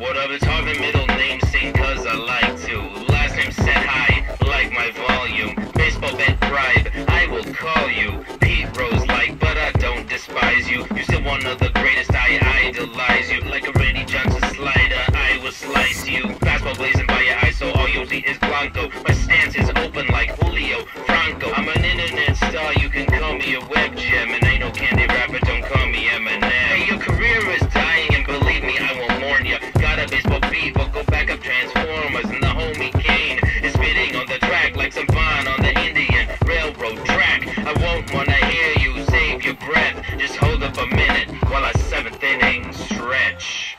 What up, it's middle name Singh cause I like to. Last name set high, like my volume. Baseball bet bribe, I will call you. Pete Rose like, but I don't despise you. You're still one of the greatest, I idolize you. Like a Randy Johnson slider, I will slice you. Fastball blazing by your eyes, so all you'll see is Blanco. My up a minute while I seventh inning stretch.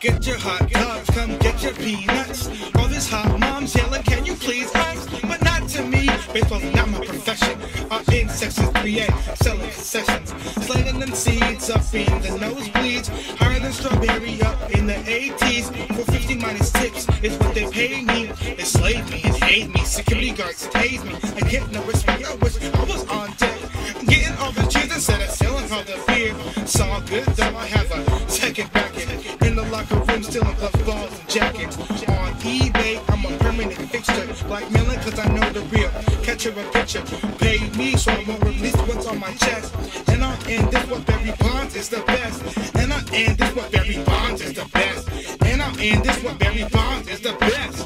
Get your hot dogs, come get your peanuts. All this hot moms yelling, can you please us? But not to me, baseball's not my profession. I'm in section 3A, selling concessions. Slinging them seeds up in the nosebleeds. Higher than Strawberry up in the 80s. 450 minus tips is what they pay me. They slave me and hate me. Security guards tase me. I get no respect, I wish I was on deck. Getting all the cheese instead of selling all the beer. It's all good, though I have a second bracket. In the locker room, stealing glove balls and jackets. On eBay, I'm a permanent fixture. Blackmailing, cause I know the real. Catcher a pitcher. Pay me, so I won't release what's on my chest. And I'll end this what Barry Bonds is the best. And I'll end this what Barry Bonds is the best. And this one, Barry Bonds is the best.